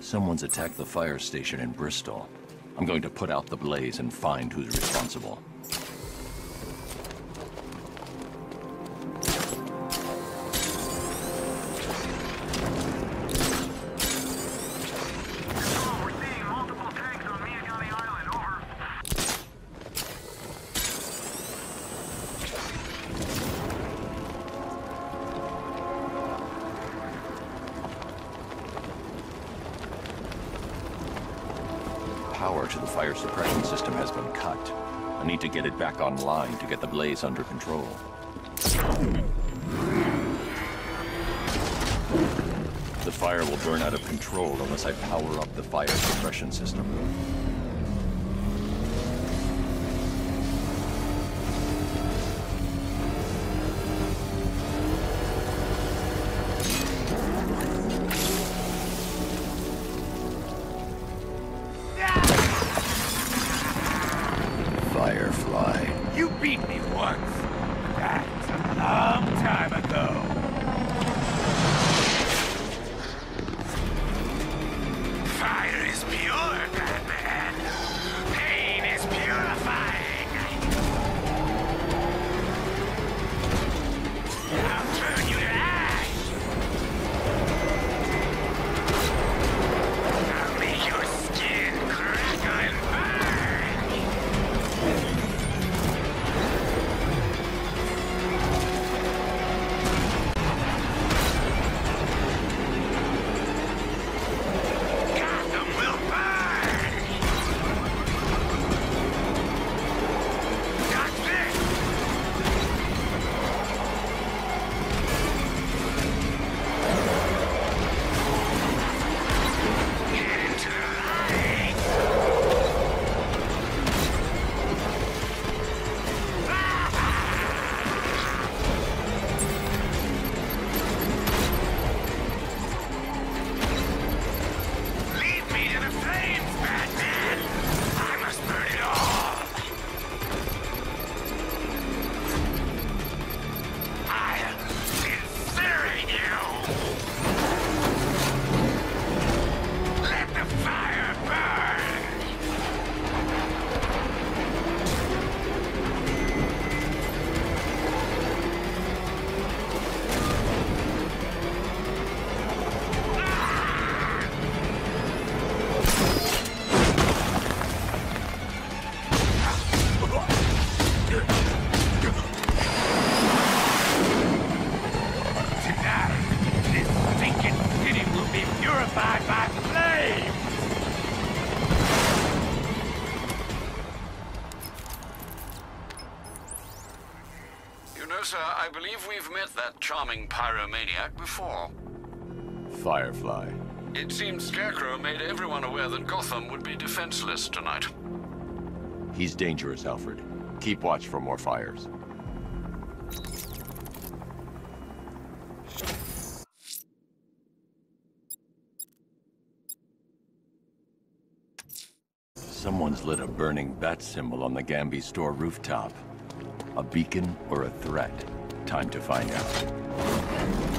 Someone's attacked the fire station in Bristol. I'm going to put out the blaze and find who's responsible. Back online to get the blaze under control. The fire will burn out of control unless I power up the fire suppression system. Be purified flame! You know, sir, I believe we've met that charming pyromaniac before. Firefly. It seems Scarecrow made everyone aware that Gotham would be defenseless tonight. He's dangerous, Alfred. Keep watch for more fires. Someone's lit a burning bat symbol on the Gambi store rooftop. A beacon or a threat? Time to find out.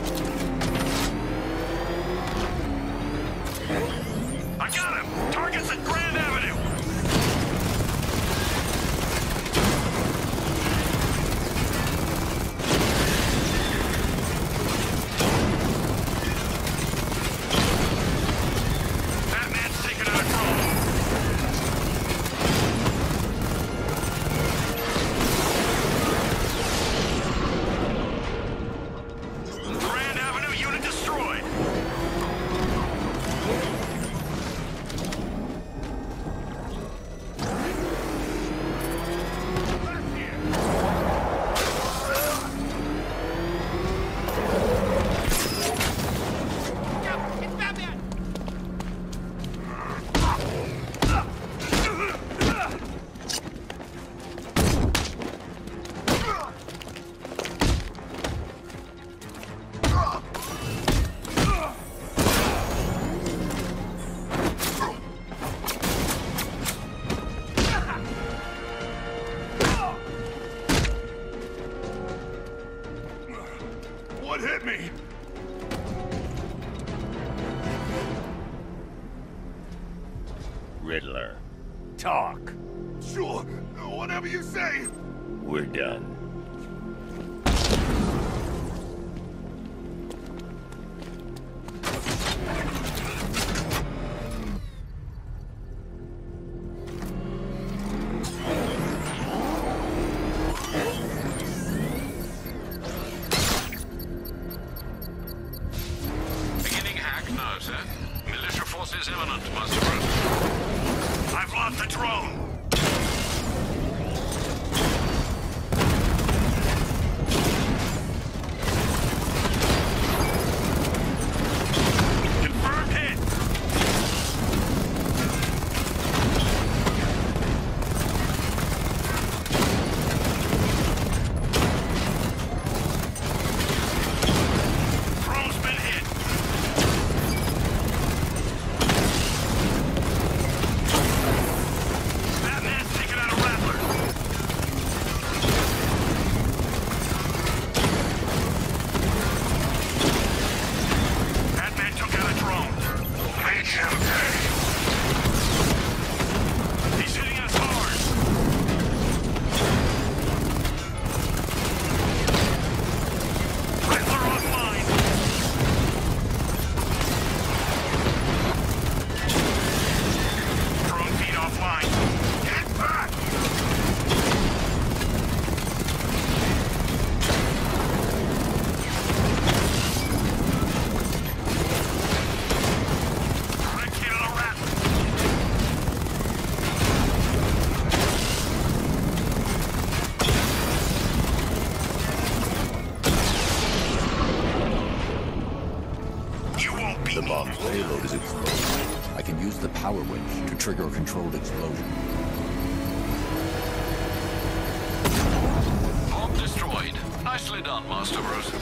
Winch to trigger a controlled explosion. Bomb destroyed. Nicely done, Master Bruce.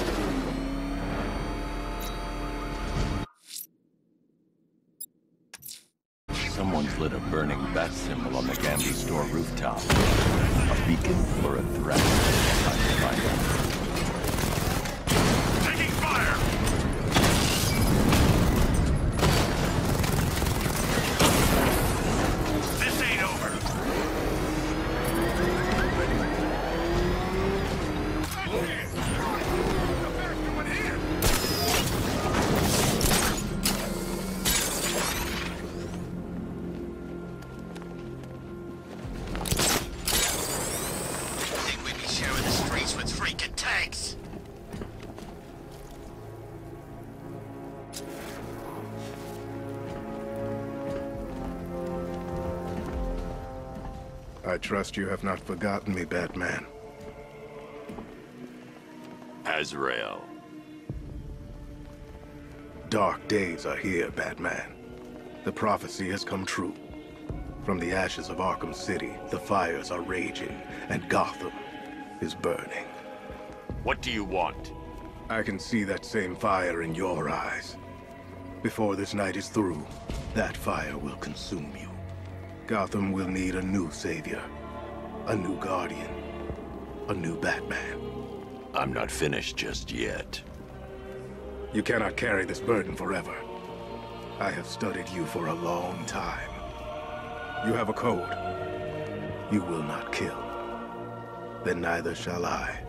Trust you have not forgotten me, Batman. Azrael. Dark days are here, Batman. The prophecy has come true. From the ashes of Arkham City, the fires are raging, and Gotham is burning. What do you want? I can see that same fire in your eyes. Before this night is through, that fire will consume you. Gotham will need a new savior, a new guardian, a new Batman. I'm not finished just yet. You cannot carry this burden forever. I have studied you for a long time. You have a code. You will not kill. Then neither shall I.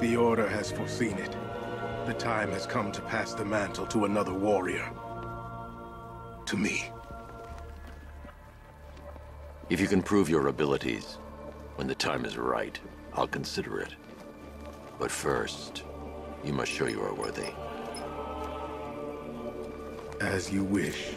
The Order has foreseen it. The time has come to pass the mantle to another warrior. To me. If you can prove your abilities, when the time is right, I'll consider it. But first, you must show you are worthy. As you wish.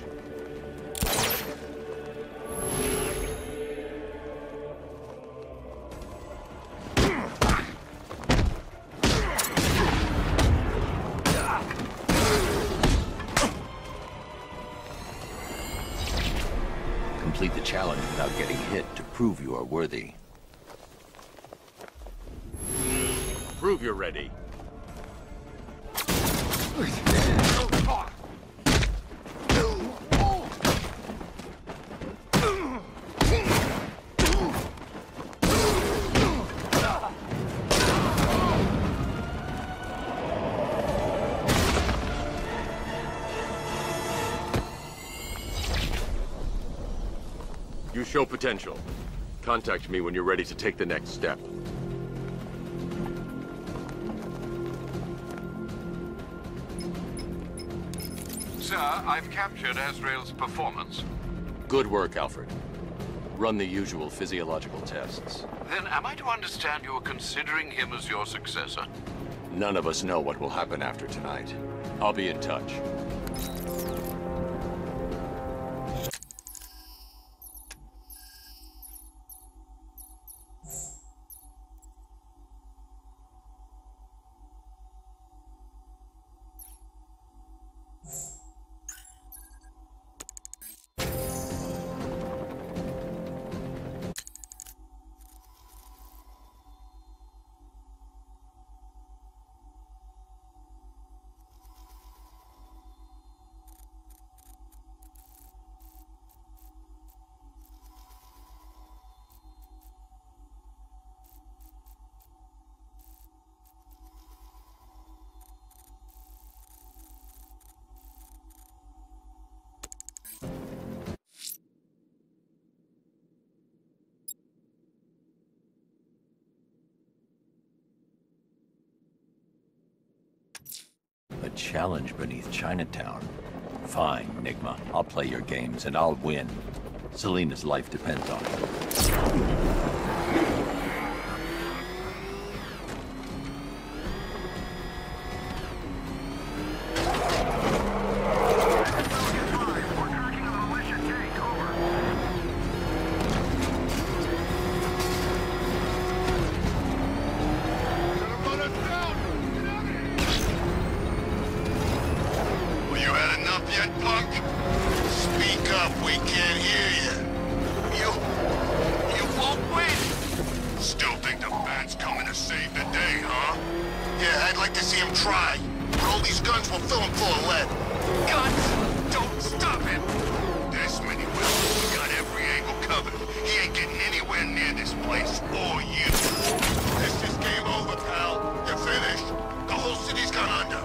Prove you are worthy. Prove you're ready. Show potential. Contact me when you're ready to take the next step. Sir, I've captured Azrael's performance. Good work, Alfred. Run the usual physiological tests. Then am I to understand you're considering him as your successor? None of us know what will happen after tonight. I'll be in touch. Challenge beneath Chinatown. Fine, Nigma. I'll play your games and I'll win. Selina's life depends on it. We can't hear you. You... you won't win! Still think the Bat's coming to save the day, huh? Yeah, I'd like to see him try. But all these guns will fill him full of lead. Guns! Don't stop him! This many will. We got every angle covered. He ain't getting anywhere near this place, or you. This is game over, pal. You're finished. The whole city's gone under.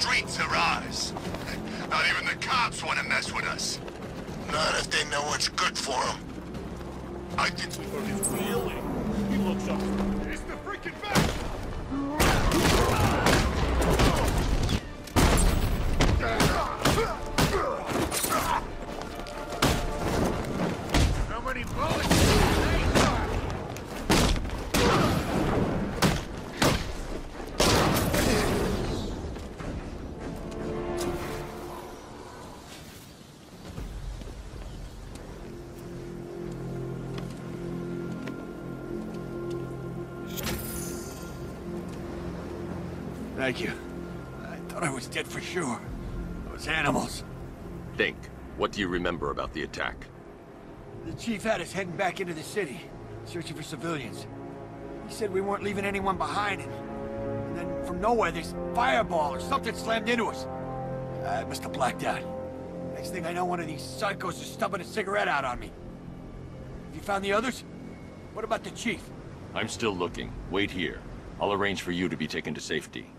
Streets are ours. Not even the cops want to mess with us. Not if they know what's good for them. I think... Really? He looks up. Thank you. I thought I was dead for sure. Those animals. Think. What do you remember about the attack? The chief had us heading back into the city, searching for civilians. He said we weren't leaving anyone behind, and, and then from nowhere, this fireball or something slammed into us. I must have blacked out. Next thing I know, one of these psychos is stubbing a cigarette out on me. Have you found the others? What about the chief? I'm still looking. Wait here. I'll arrange for you to be taken to safety.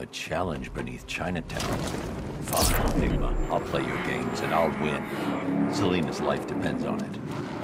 A challenge beneath Chinatown. Fine, Nigma. I'll play your games and I'll win. Selina's life depends on it.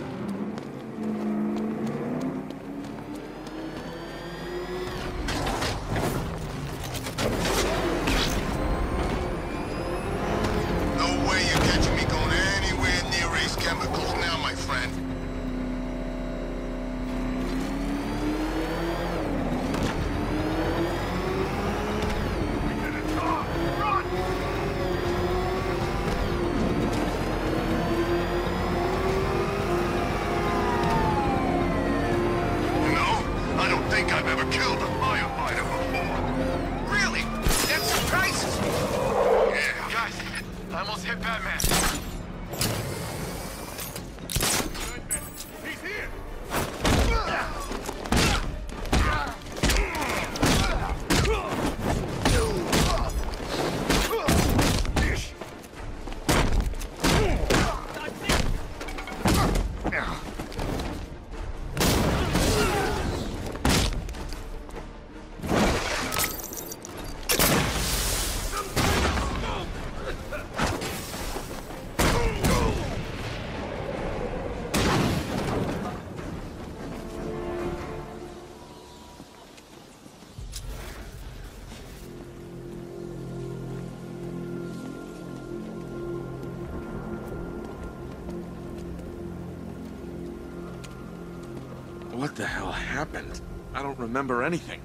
Happened? I don't remember anything.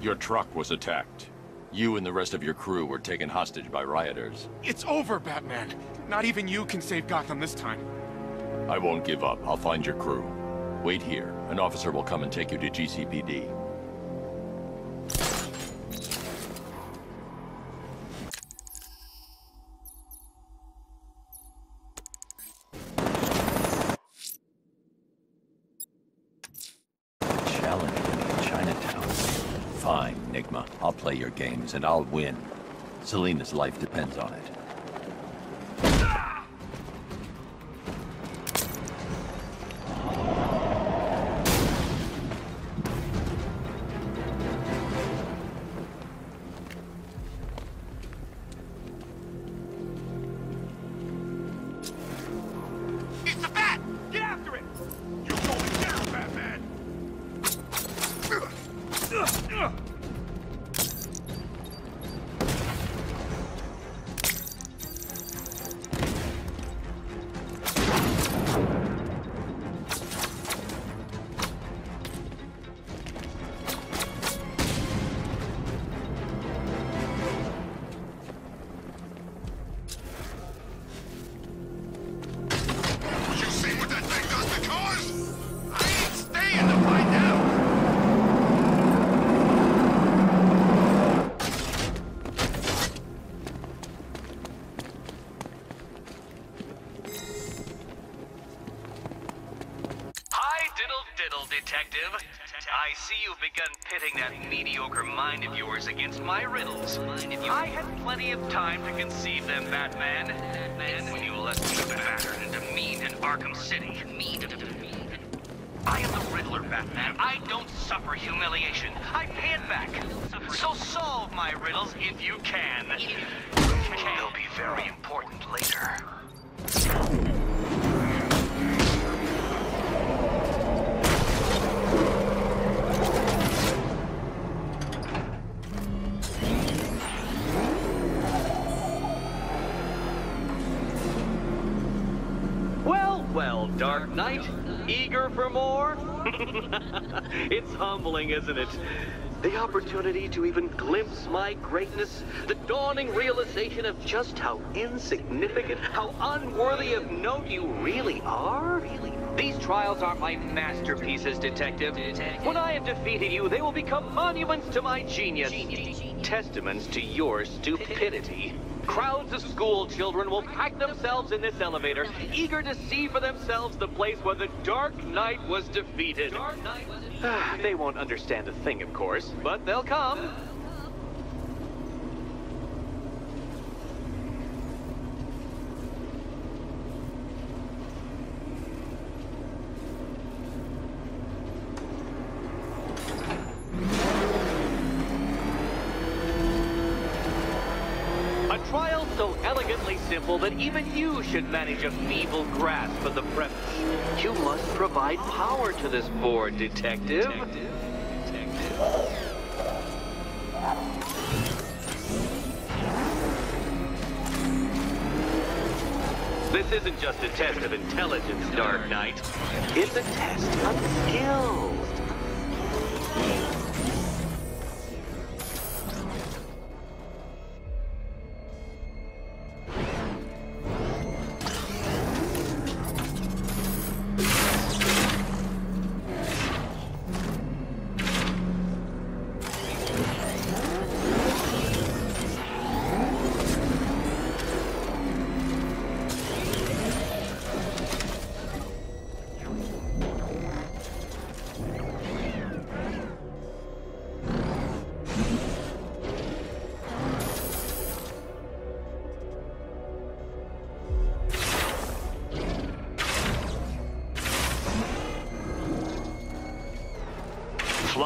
Your truck was attacked. You and the rest of your crew were taken hostage by rioters. It's over, Batman. Not even you can save Gotham this time. I won't give up. I'll find your crew. Wait here. An officer will come and take you to GCPD. Games, and I'll win. Selina's life depends on it. Diddle, Detective. I see you've begun pitting that mediocre mind of yours against my riddles. I had plenty of time to conceive them, Batman. Then, when you left me battered and demeaned in Arkham City. I am the Riddler, Batman. I don't suffer humiliation. I pay it back. So solve my riddles if you can. They'll be very important later. For more? it's humbling, isn't it? The opportunity to even glimpse my greatness, the dawning realization of just how insignificant, how unworthy of note you really are? These trials are my masterpieces, Detective. When I have defeated you, they will become monuments to my genius, testaments to your stupidity. Crowds of school children will pack themselves in this elevator, eager to see for themselves the place where the Dark Knight was defeated. Ah, they won't understand a thing, of course, but they'll come. Should manage a feeble grasp of the premise. You must provide power to this board, Detective. This isn't just a test of intelligence, Dark Knight. It's a test of skills.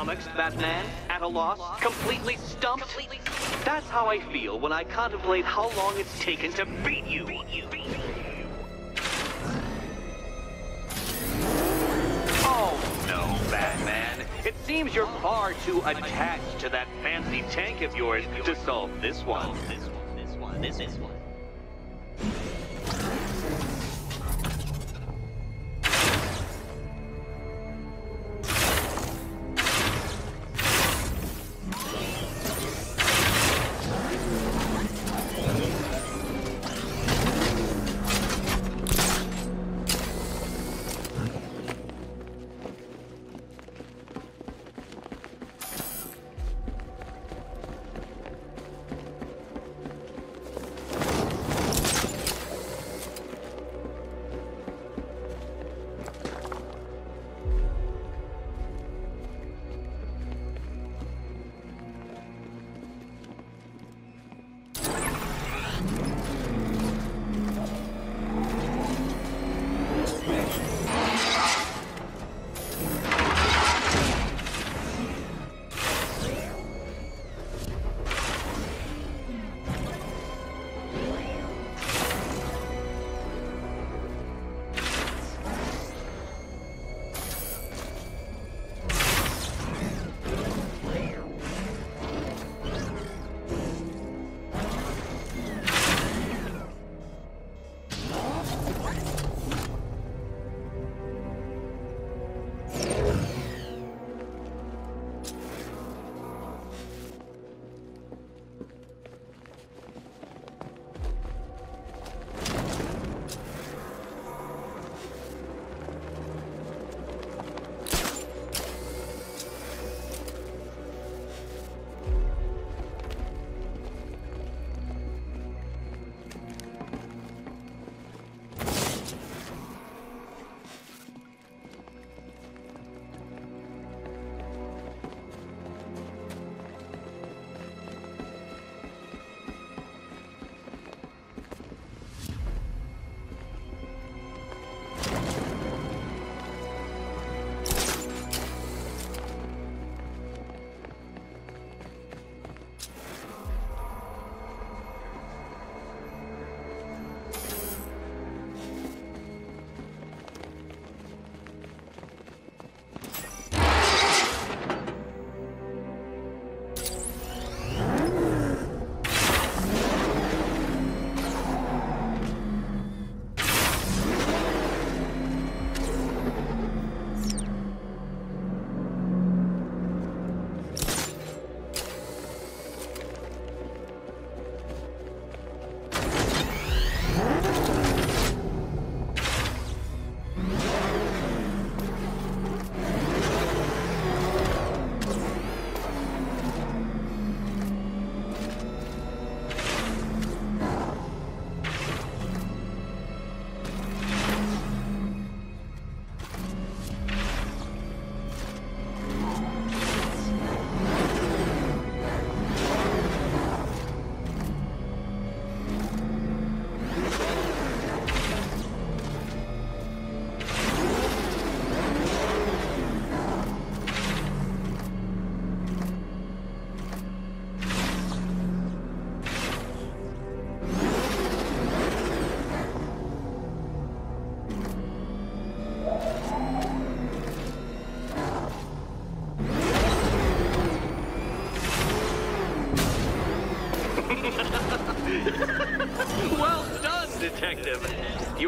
Flummoxed, Batman? At a loss? Completely stumped? That's how I feel when I contemplate how long it's taken to beat you. Oh, no, Batman. It seems you're far too attached to that fancy tank of yours to solve this one. This one, this one, this one.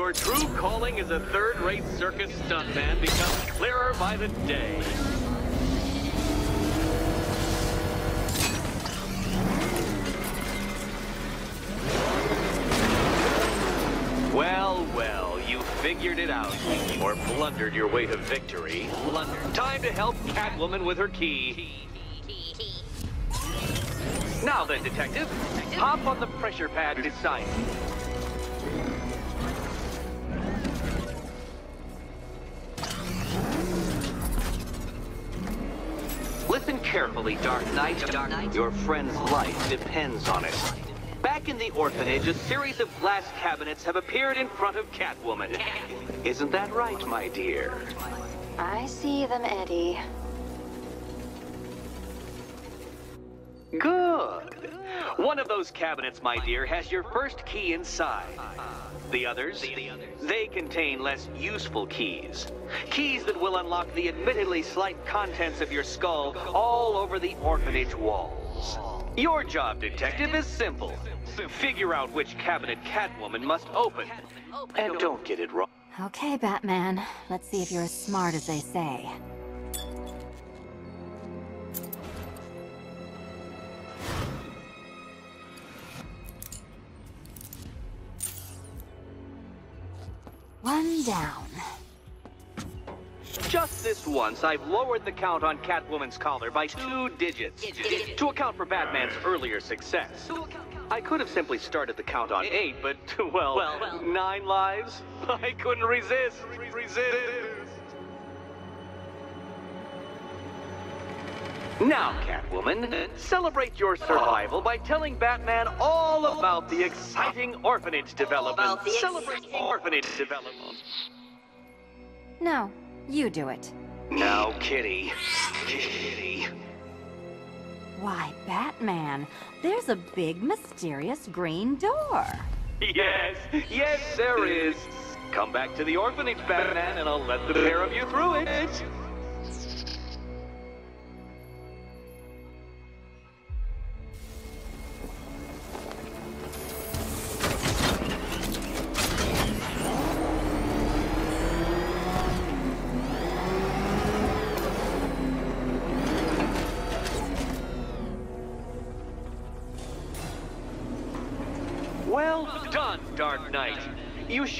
Your true calling as a third-rate circus stuntman becomes clearer by the day. Well, well, you figured it out. Or blundered your way to victory. Blundered. Time to help Catwoman with her key. Now then, Detective, hop on the pressure pad beside me. Carefully, Dark Knight. Dark Knight. Your friend's life depends on it. Back in the orphanage, a series of glass cabinets have appeared in front of Catwoman. Isn't that right, my dear? I see them, Eddie. Good. One of those cabinets, my dear, has your first key inside. The others, they contain less useful keys. Keys that will unlock the admittedly slight contents of your skull all over the orphanage walls. Your job, detective, is simple. Figure out which cabinet Catwoman must open. And don't get it wrong. Okay, Batman. Let's see if you're as smart as they say. One down. Just this once, I've lowered the count on Catwoman's collar by two digits to account for Batman's earlier success. I could have simply started the count on eight, but, well, nine lives? I couldn't resist. Resist. Now, Catwoman, celebrate your survival by telling Batman all about the exciting orphanage development. Celebrate orphanage development. No, you do it. Now, Kitty. Kitty. Why, Batman, there's a big mysterious green door. Yes, yes, there is. Come back to the orphanage, Batman, and I'll let the pair of you through it.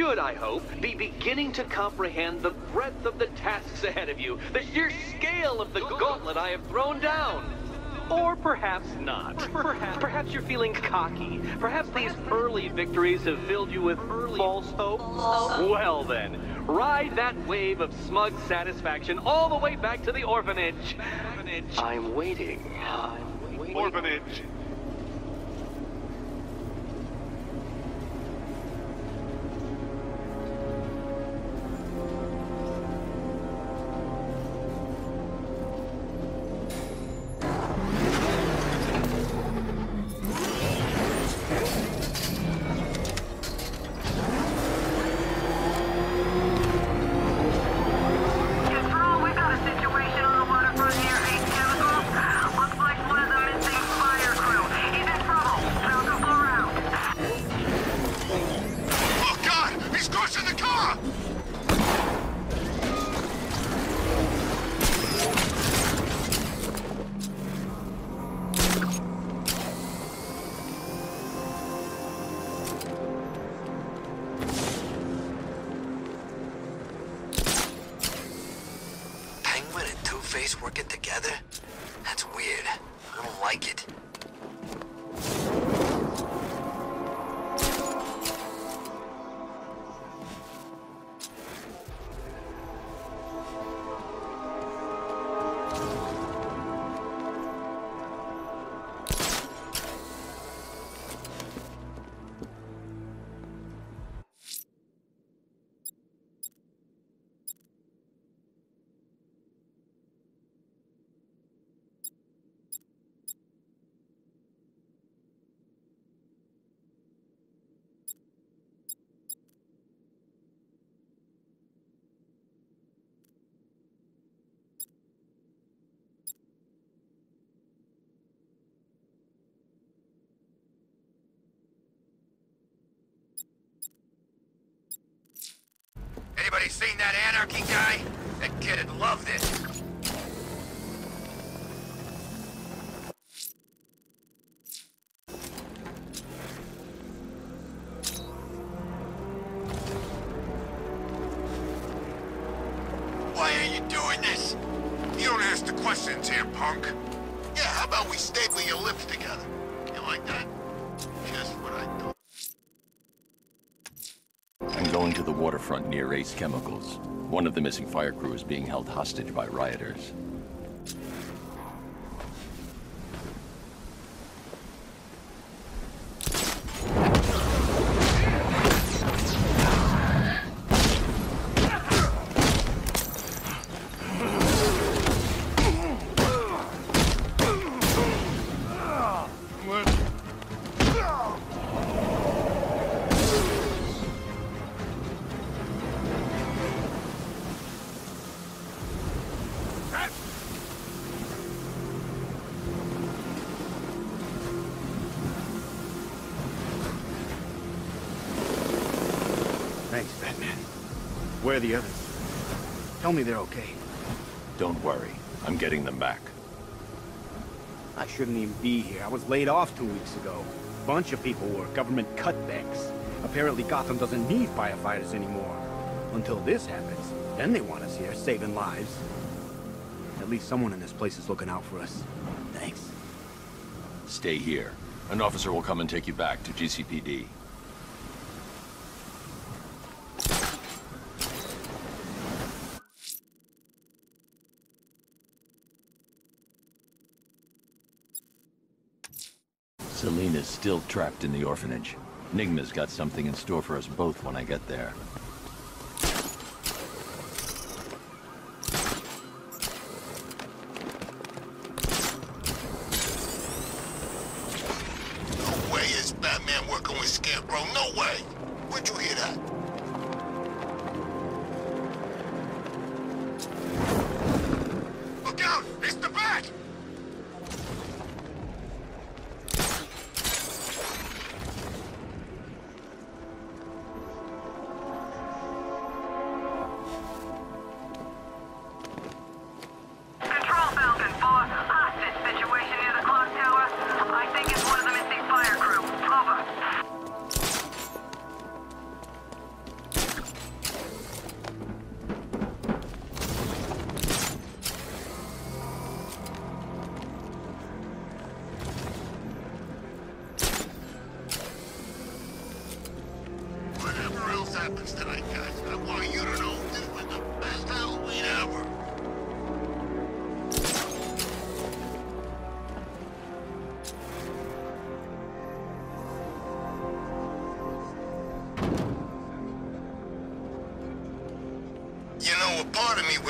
Should, I hope, be beginning to comprehend the breadth of the tasks ahead of you, the sheer scale of the gauntlet I have thrown down. Or perhaps not. Perhaps, perhaps you're feeling cocky. Perhaps these early victories have filled you with early false hope. Well then, ride that wave of smug satisfaction all the way back to the orphanage. I'm waiting. Orphanage. Anarchy guy? That kid'd love this. Why are you doing this? You don't ask the questions here, punk. Yeah, how about we staple your lips together? You like that? Waterfront near Ace Chemicals. One of the missing fire crew is being held hostage by rioters. Tell me they're okay. Don't worry. I'm getting them back. I shouldn't even be here. I was laid off two weeks ago. Bunch of people were. Government cutbacks. Apparently Gotham doesn't need firefighters anymore. Until this happens. Then they want us here, saving lives. At least someone in this place is looking out for us. Thanks. Stay here. An officer will come and take you back to GCPD. Selina's still trapped in the orphanage. Nigma's got something in store for us both when I get there.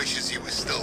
Wishes he was still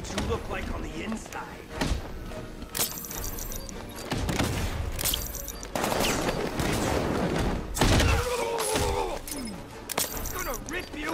what you look like on the inside. Gonna you.